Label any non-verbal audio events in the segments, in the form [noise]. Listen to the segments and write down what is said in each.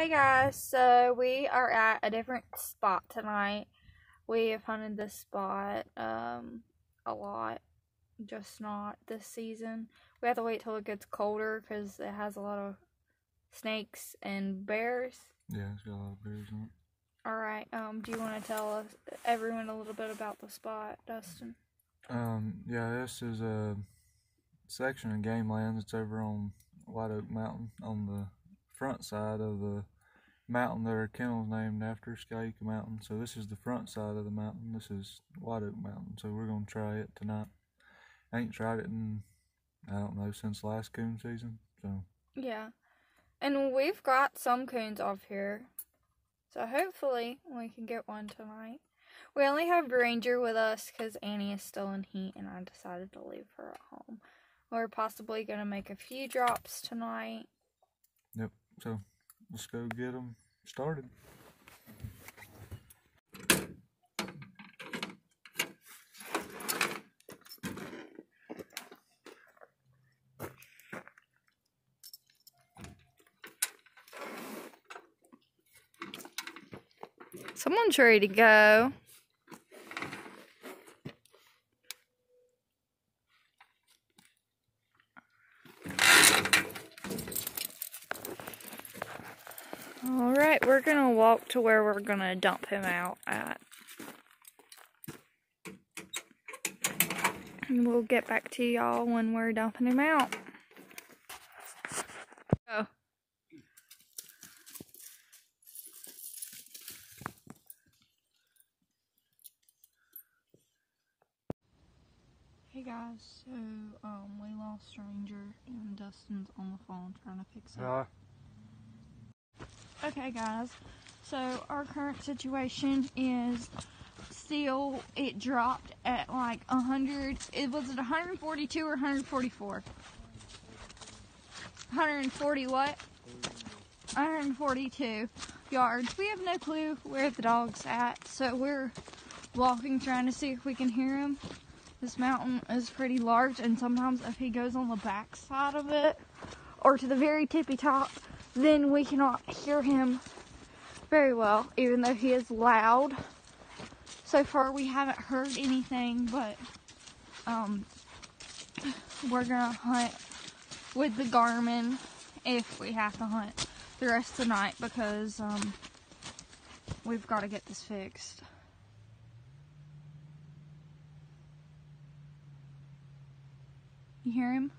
Hey guys, so we are at a different spot tonight. We have hunted this spot um a lot, just not this season. We have to wait till it gets colder because it has a lot of snakes and bears. Yeah, it's got a lot of bears on it. All right, um, do you want to tell us everyone a little bit about the spot, Dustin? Um, yeah, this is a section of game lands. It's over on White Oak Mountain on the front side of the mountain that our kennel's named after, Skyuka Mountain. So this is the front side of the mountain. This is White Oak Mountain. So we're gonna try it tonight. I ain't tried it in I don't know since last coon season. So Yeah, and we've got some coons off here, so hopefully we can get one tonight. We only have Ranger with us because Annie is still in heat, and I decided to leave her at home. We're possibly gonna make a few drops tonight. yep. So let's go get them started. Someone's ready to go. All right, we're gonna walk to where we're gonna dump him out at. And we'll get back to y'all when we're dumping him out. Go. Hey guys, so um we lost Ranger and Dustin's on the phone trying to fix it. Uh, Okay, guys. So our current situation is still it dropped at like 100. It was it 142 or 144? 140 what? 142 yards. We have no clue where the dog's at, so we're walking trying to see if we can hear him. This mountain is pretty large, and sometimes if he goes on the back side of it or to the very tippy top, then we cannot hear him very well, even though he is loud. So far, we haven't heard anything, but um, we're gonna hunt with the Garmin if we have to hunt the rest of the night because um, we've got to get this fixed. You hear him?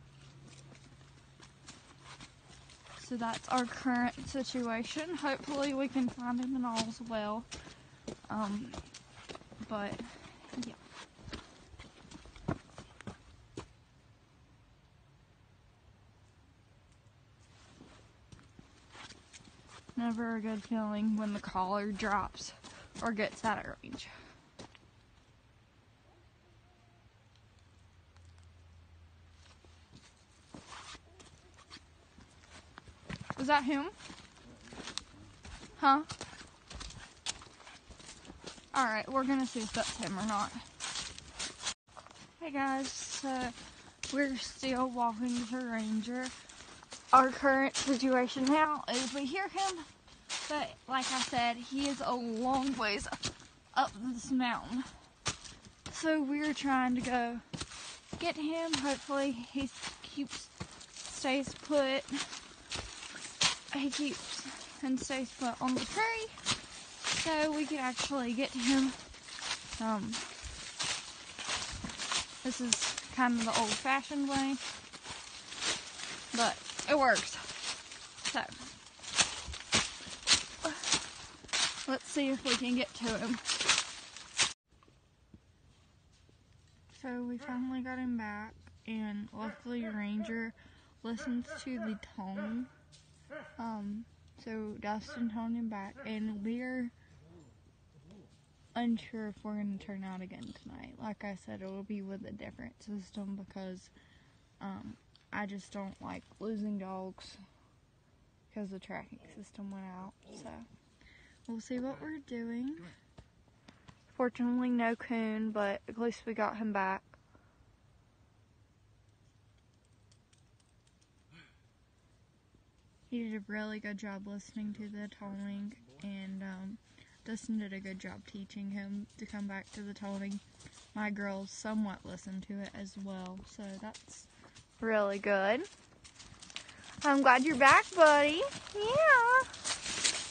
So that's our current situation. Hopefully we can find him and all as well. Um, but yeah. Never a good feeling when the collar drops or gets out of range. That him? Huh? Alright, we're gonna see if that's him or not. Hey guys, so we're still walking to the Ranger. Our current situation now is we hear him, but like I said, he is a long ways up this mountain. So we're trying to go get him. Hopefully he keeps stays put he keeps and stays put on the prairie, so we can actually get to him. Um, this is kind of the old fashioned way, but it works. So, let's see if we can get to him. So we finally got him back, and luckily Ranger listens to the tone um, so Dustin toned him back, and we're unsure if we're gonna turn out again tonight. Like I said, it will be with a different system because um, I just don't like losing dogs because the tracking system went out. So we'll see what we're doing. Fortunately, no coon, but at least we got him back. He did a really good job listening to the toning, and um, Dustin did a good job teaching him to come back to the toning. My girls somewhat listened to it as well, so that's really good. I'm glad you're back, buddy. Yeah.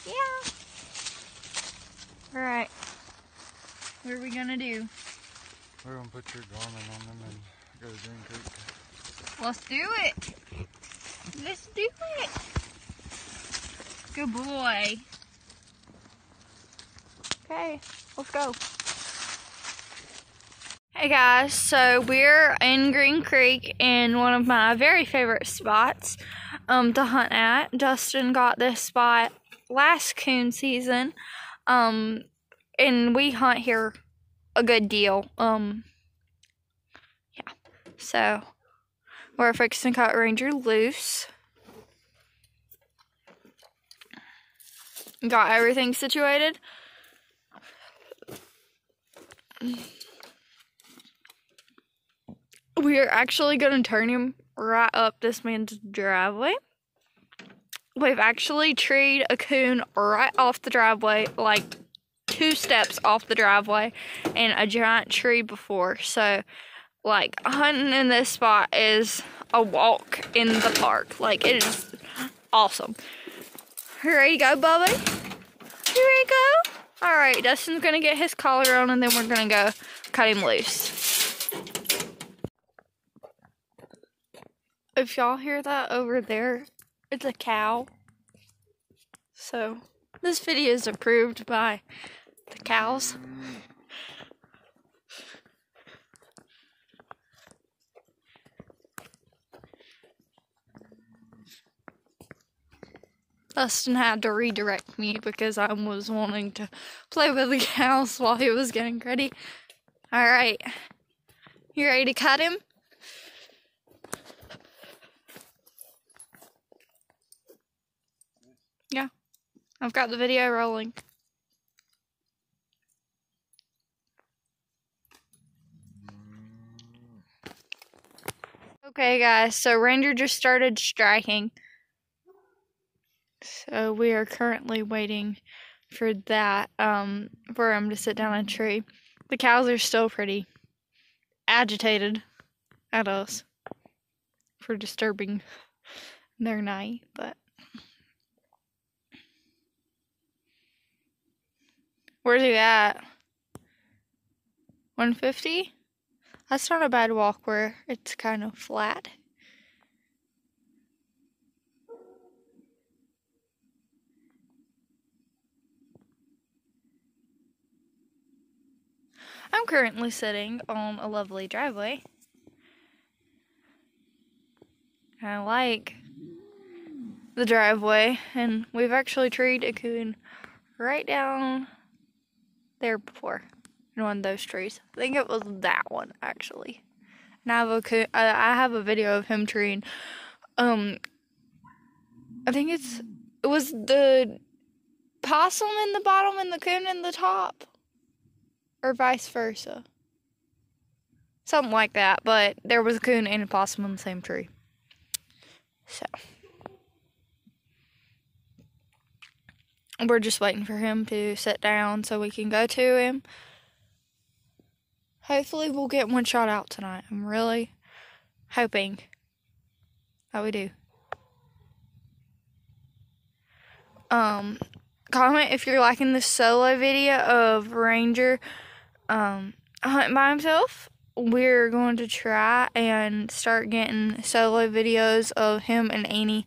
Yeah. All right. What are we gonna do? We're gonna put your Garmin on them and go to Green Creek. Let's do it. Let's do it. Good boy. Okay, let's go. Hey guys, so we're in Green Creek in one of my very favorite spots um, to hunt at. Dustin got this spot last coon season, um, and we hunt here a good deal. Um, yeah, so we're fixing to cut Ranger loose. Got everything situated. We are actually going to turn him right up this man's driveway. We've actually treed a coon right off the driveway, like two steps off the driveway, and a giant tree before. So, like, hunting in this spot is a walk in the park. Like, it is awesome. You ready to go, Bubba? You ready go? All right, Dustin's gonna get his collar on, and then we're gonna go cut him loose. If y'all hear that over there, it's a cow. So, this video is approved by the cows. Dustin had to redirect me because I was wanting to play with the cows while he was getting ready. Alright. You ready to cut him? Yeah. I've got the video rolling. Okay, guys, so Ranger just started striking. So we are currently waiting for that, um, for him to sit down a tree. The cows are still pretty agitated at us for disturbing their night, but where's he at? 150? That's not a bad walk where it's kind of flat. I'm currently sitting on a lovely driveway. I like the driveway, and we've actually treed a coon right down there before in one of those trees. I think it was that one actually. And I have a coon, I have a video of him treeing. Um, I think it's it was the possum in the bottom and the coon in the top or vice versa. Something like that, but there was a coon and a possum on the same tree. So. We're just waiting for him to sit down so we can go to him. Hopefully, we'll get one shot out tonight. I'm really hoping that we do. Um, comment if you're liking this solo video of Ranger um, hunting by himself. We're going to try and start getting solo videos of him and Annie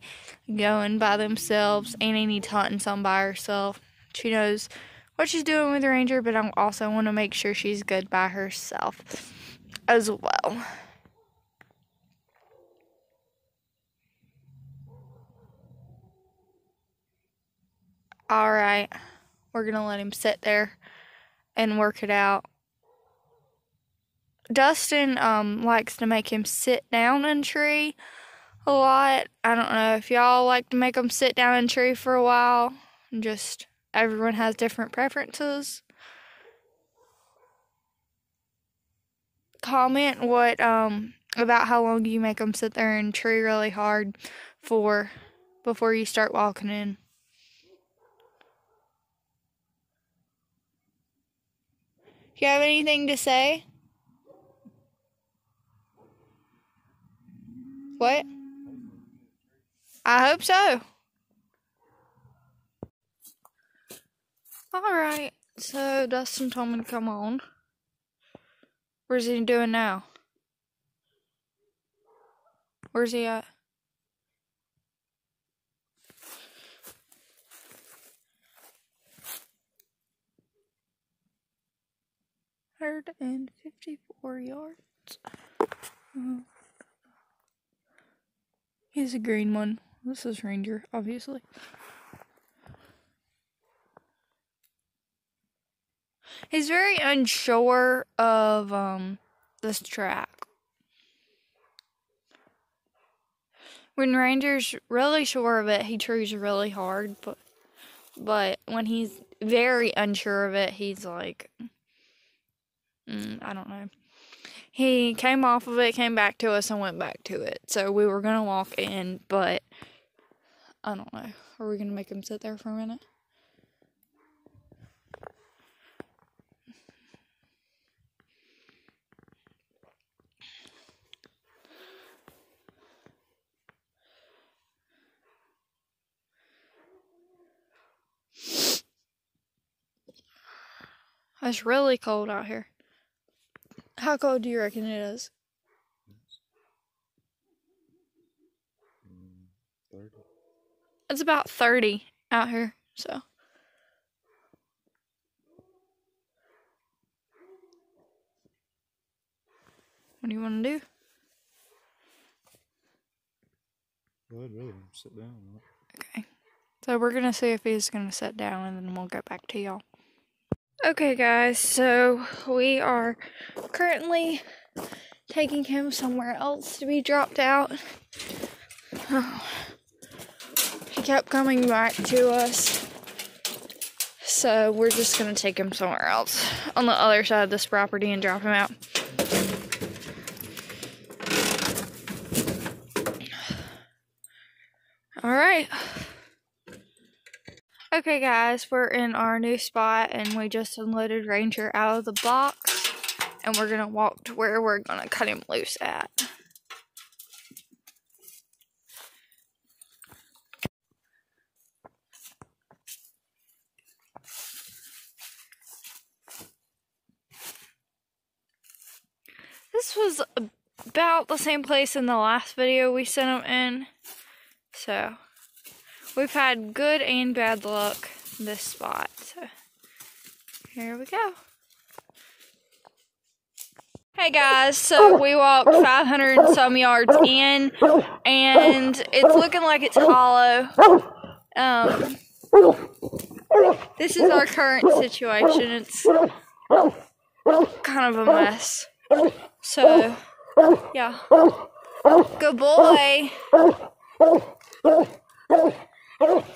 going by themselves. Annie needs hunting some by herself. She knows what she's doing with Ranger, but I also want to make sure she's good by herself as well. All right, we're gonna let him sit there and work it out. Dustin um likes to make him sit down in tree a lot. I don't know if y'all like to make them sit down in tree for a while. Just everyone has different preferences. Comment what um about how long you make them sit there in tree really hard for before you start walking in. Do you have anything to say? What? I hope so. Alright, so Dustin told me to come on. Where's he doing now? Where's he at? Hundred and fifty-four yards. Oh. He's a green one. This is Ranger, obviously. He's very unsure of um this track. When Ranger's really sure of it, he tries really hard, but but when he's very unsure of it, he's like mm, I don't know. He came off of it, came back to us, and went back to it. So we were gonna walk in, but I don't know. Are we gonna make him sit there for a minute? It's really cold out here. How cold do you reckon it is? Mm, it's about 30 out here, so. What do you want to do? Well, I'd rather him sit down. Okay. So we're going to see if he's going to sit down and then we'll go back to y'all. Okay, guys, so we are currently taking him somewhere else to be dropped out. Oh. He kept coming back to us. So we're just to take him somewhere else on the other side of this property and drop him out. All right. Okay, guys, we're in our new spot and we just unloaded Ranger out of the box and we're gonna walk to where we're gonna cut him loose at. This was about the same place in the last video we sent him in. So, we've had good and bad luck this spot. So, here we go. Hey guys, so we walked 500 and some yards in, and it's looking like it's hollow. Um, this is our current situation. It's kind of a mess. So, yeah. Good boy. Mm.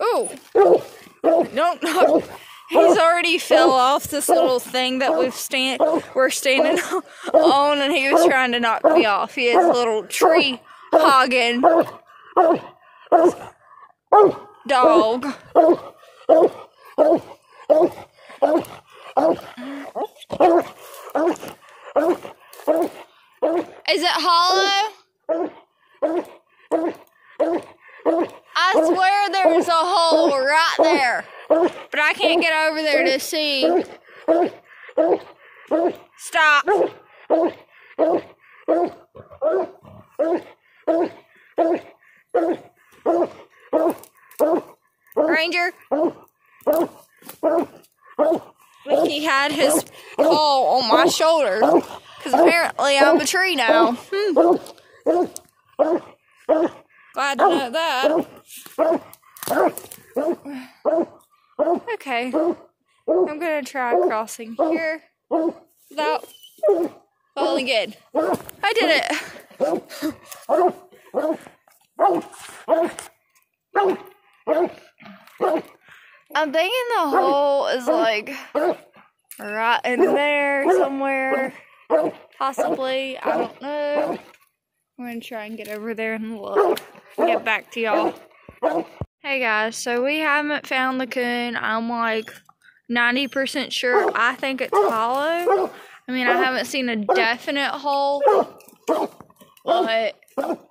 Oh, no, no. He's already fell off this little thing that we've stand we're standing on, and he was trying to knock me off. He is a little tree hogging dog. Is it hollow? I swear there's a hole [laughs] right there. But I can't get over there to see. Stop. Ranger. He had his paw on my shoulder. Because apparently I'm a tree now. Hmm. Glad to know that. Okay. I'm gonna try crossing here without falling in. I did it. I'm thinking the hole is like right in there somewhere. Possibly. I don't know. We're gonna try and get over there and look. Get back to y'all. Hey guys, so we haven't found the coon. I'm like 90% sure. I think it's hollow. I mean, I haven't seen a definite hole, but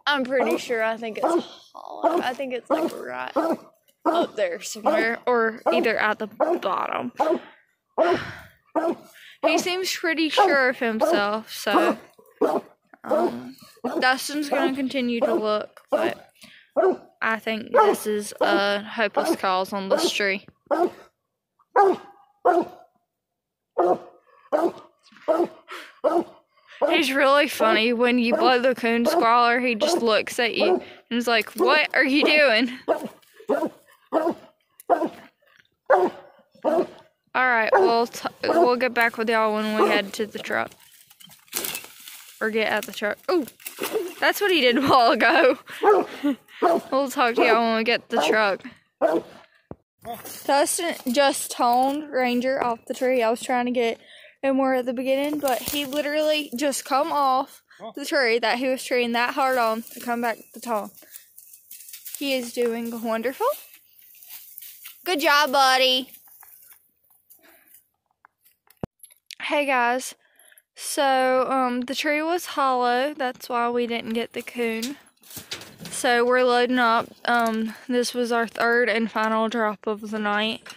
I'm pretty sure I think it's hollow. I think it's like right up there somewhere, or either at the bottom. He seems pretty sure of himself, so um, Dustin's gonna continue to look, but I think oh. this is a hopeless cause on this tree. He's really funny. When you blow the coon squaller, he just looks at you and is like, What are you doing? Alright, we'll, t- we'll get back with y'all when we head to the truck. Or get at the truck. Oh, that's what he did a while ago. [laughs] we'll talk to y'all when we get the truck. Dustin just toned Ranger off the tree. I was trying to get him more at the beginning, but he literally just come off the tree that he was treeing that hard on to come back to tone. He is doing wonderful. Good job, buddy. Hey guys. So, um, the tree was hollow. That's why we didn't get the coon. So we're loading up. Um, this was our third and final drop of the night.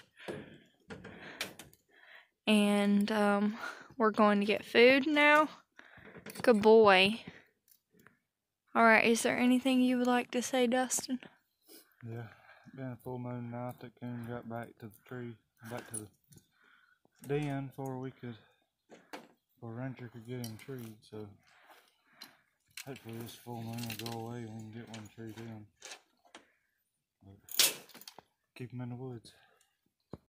And um, we're going to get food now. Good boy. Alright, is there anything you would like to say, Dustin? Yeah, been a full moon night that coon got back to the tree, back to the den before we could, before Ranger could get him treed, so hopefully this full moon will go away and we can get one treed in. But keep him in the woods.